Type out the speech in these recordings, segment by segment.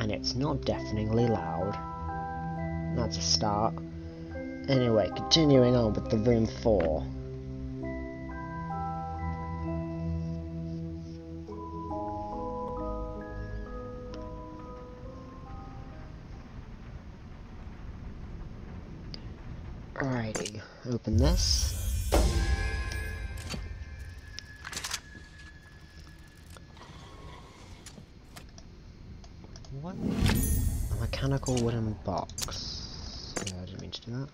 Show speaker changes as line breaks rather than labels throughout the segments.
and it's not deafeningly loud. That's a start. Anyway, continuing on with the room 4. Alrighty, open this. What? A mechanical wooden box. Yeah, I didn't mean to do that.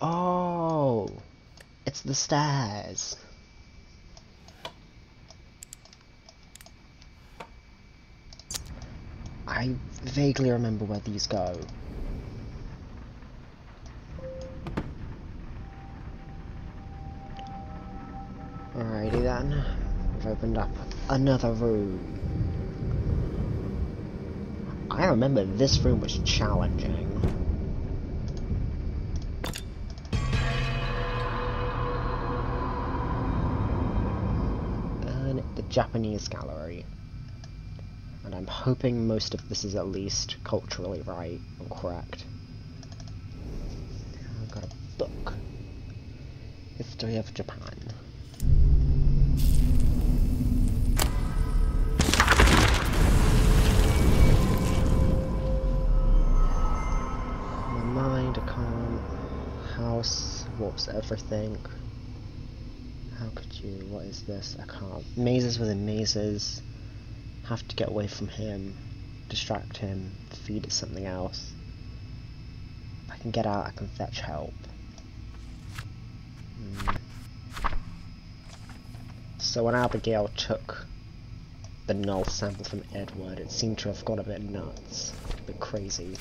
Uh... Oh! It's the stairs! I vaguely remember where these go. Alrighty then. We've opened up another room. I remember this room was challenging. And the Japanese gallery. And I'm hoping most of this is at least culturally right and correct. I've got a book. History of Japan. Warps everything. How could you? What is this? I can't. Mazes within mazes have to get away from him, distract him, feed it something else. If I can get out, I can fetch help. Hmm. So when Abigail took the null sample from Edward, it seemed to have got a bit nuts, a bit crazy.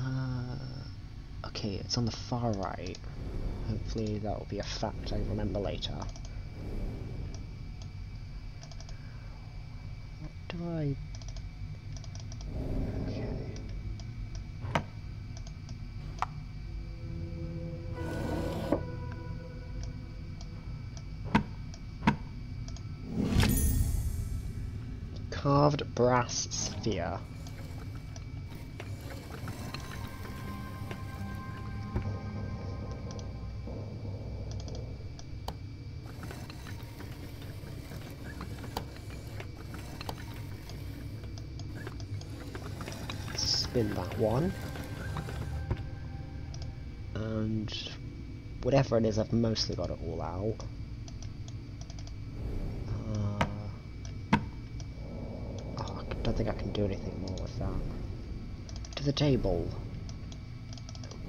Uh, okay, it's on the far right. Hopefully that will be a fact I remember later. What do I... Carved brass sphere. Spin that one. And whatever it is, I've mostly got it all out. Uh, oh, I don't think I can do anything more with that. To the table.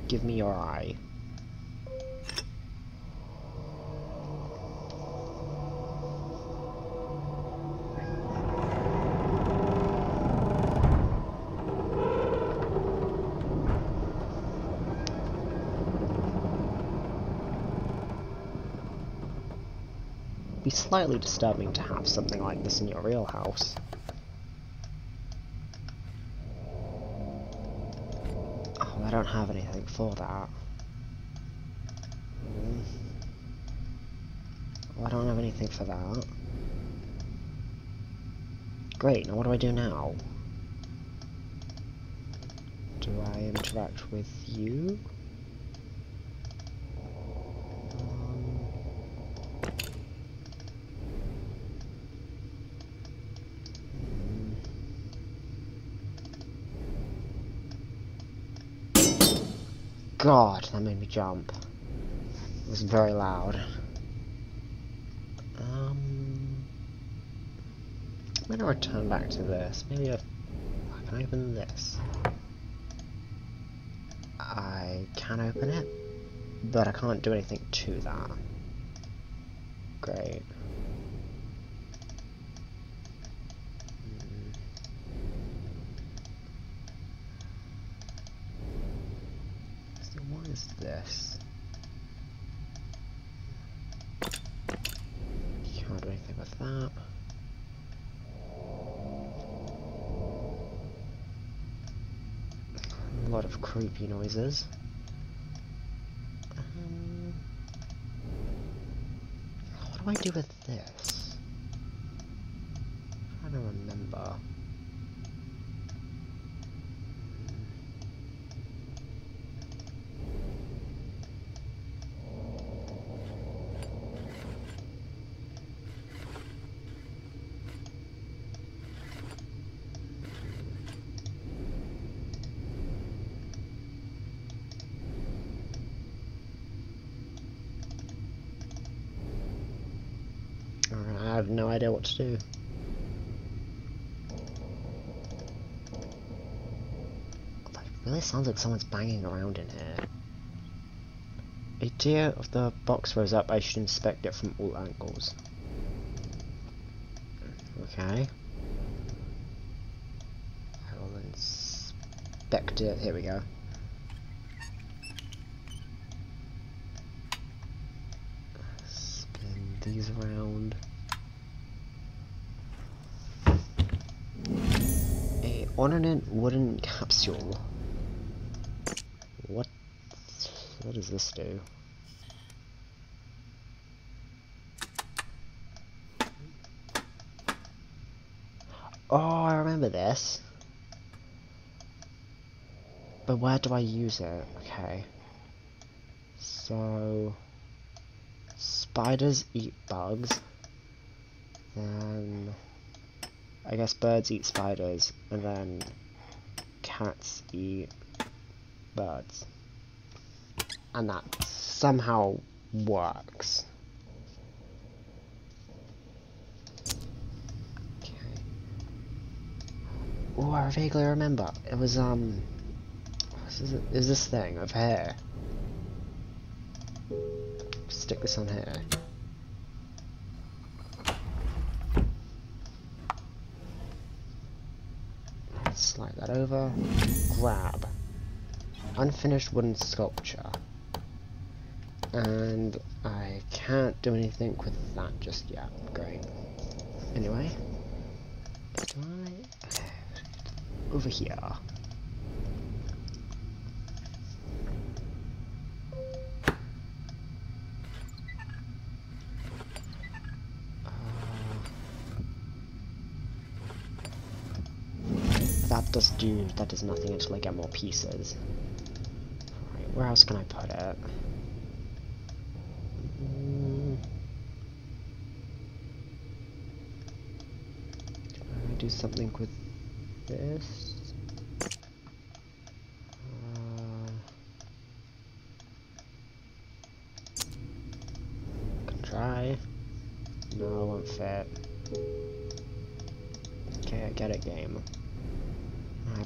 Give me your eye. Slightly disturbing to have something like this in your real house. Oh, I don't have anything for that. Oh, I don't have anything for that. Great, now what do I do now? Do I interact with you? God, that made me jump. It was very loud. Um, I'm gonna return back to this. Maybe I can open this. I can open it, but I can't do anything to that. Great. What is this? Can't do anything with that. A lot of creepy noises. Um, What do I do with this? I don't remember. Alright, I have no idea what to do. Really sounds like someone's banging around in here. Idea of the box rose up, I should inspect it from all angles. Okay. I will inspect it. Here we go. Spin these around. Ornament wooden capsule. What? What does this do? Oh, I remember this. But where do I use it? Okay. So... Spiders eat bugs. Then... I guess birds eat spiders. And then... Cats eat... Birds. And that somehow works. Okay. Oh, I vaguely remember. It was, um... Is this thing of hair? Stick this on here. Slide that over. Grab. Unfinished wooden sculpture. And I can't do anything with that just yet. Great. Anyway. Over here. That does do that does nothing until I get more pieces. Right, where else can I put it? Can I do something with this? Uh, try. No, it won't fit. Okay, I get it, game.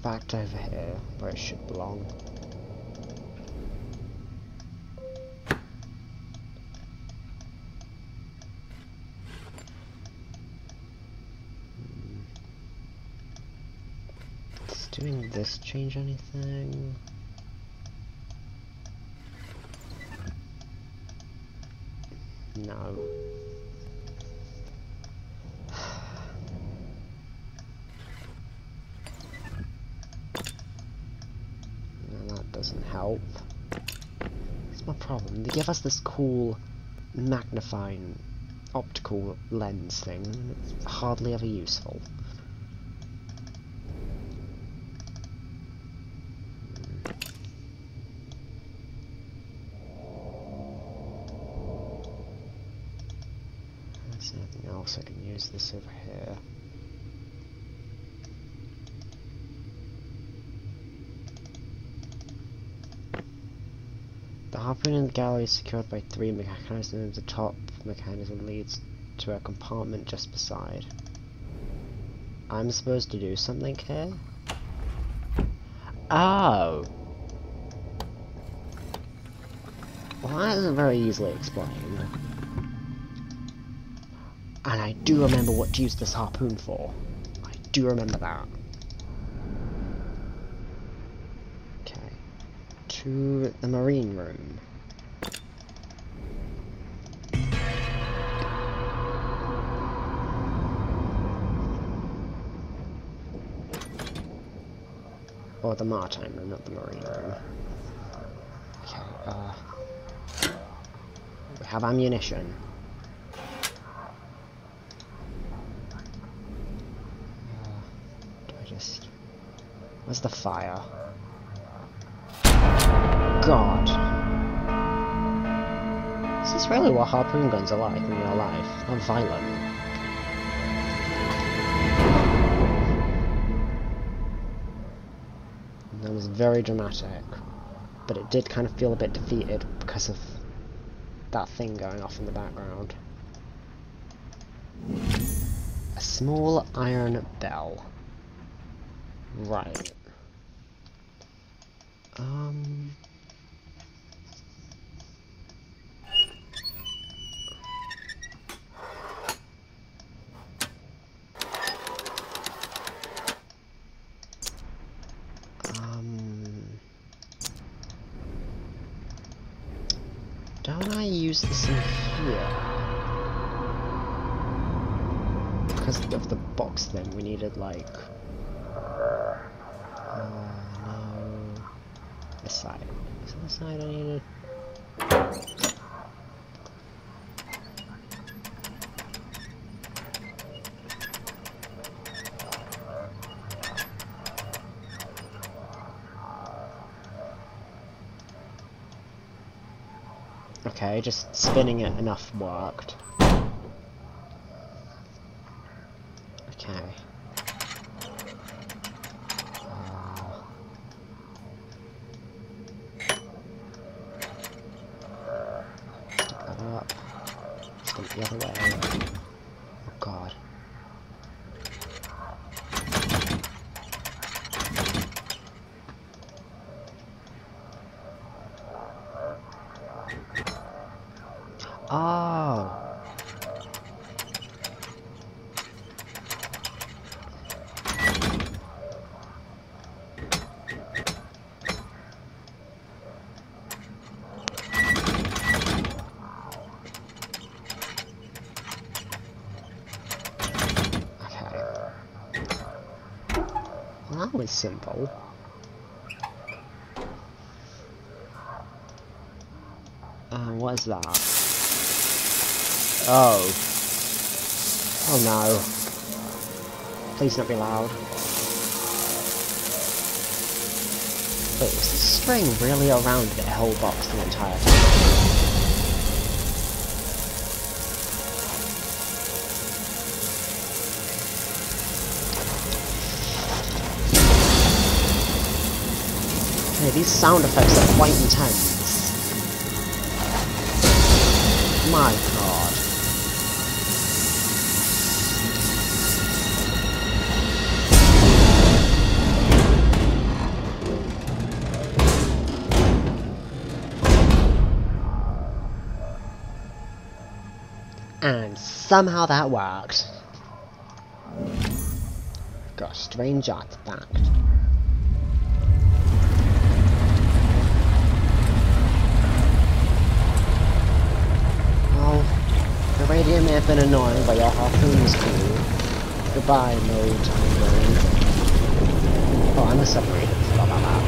Back over here, where it should belong. Hmm. Does doing this change anything? No, that doesn't help. That's my give us this cool magnifying optical lens thing. It's hardly ever useful. Else I can use this over here. In the gallery is secured by three mechanisms. The top mechanism leads to a compartment just beside. I'm supposed to do something here? Oh! Well, that isn't very easily explained. And I do remember what to use this harpoon for. I do remember that. Okay. To the marine room. Or the maritime room, not the marine room. Okay, uh, we have ammunition. Where's the fire? God. Is this really what harpoon guns are like in real life? Not violent. Very dramatic, but it did kind of feel a bit defeated because of that thing going off in the background. A small iron bell. Right. Um... Don't I use this in here? Because of the box then, we needed like... Uh, no... This side. Is it the side I needed? Okay, just spinning it enough worked. Okay. Uh, stick that up. Stick the other way. Oh god. Oh. Okay. Was simple. Uh, what is that? Oh. Oh no. Please not be loud. Wait, was the string really around the whole box the entire time? These sound effects are quite intense. My god. And somehow that worked. Got a strange artifact. Have been annoying, but your harpoon was cool. Goodbye, no time going. Oh, I'm a. Forgot about that.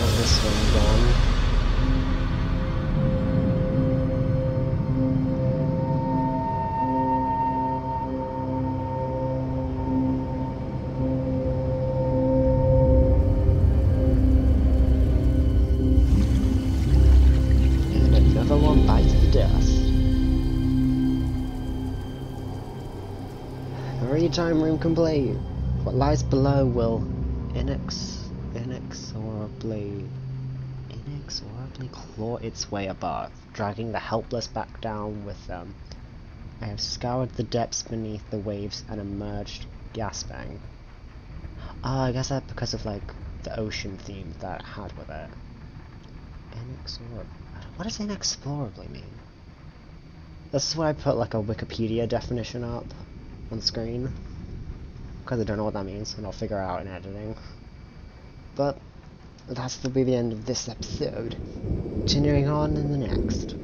Where's this one gone? Maritime room complete. What lies below will inex inexorably inexorably claw its way above, dragging the helpless back down with them. I have scoured the depths beneath the waves and emerged gasping. Ah, I guess that's because of like the ocean theme that it had with it. Inexorable. What does inexplorably mean? This is where I put like a Wikipedia definition up on screen. Because I don't know what that means, and I'll figure out in editing. But that's will be the end of this episode. Continuing on in the next.